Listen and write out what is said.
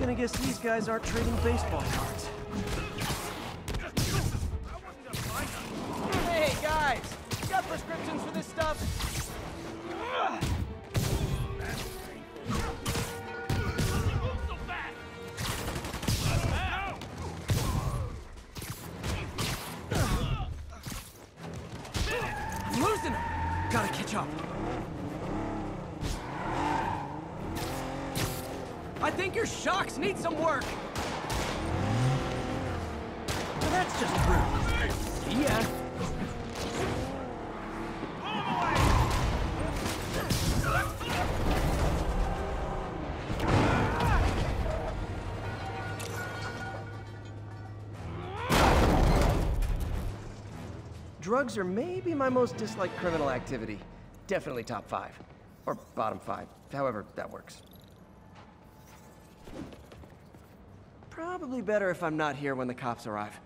gonna guess these guys aren't trading baseball cards. Hey, guys! Got prescriptions for this stuff? I'm losing them! Gotta catch up. I think your shocks need some work. Well, that's just rude. See ya. Drugs are maybe my most disliked criminal activity. Definitely top five. Or bottom five, however that works. Probably better if I'm not here when the cops arrive.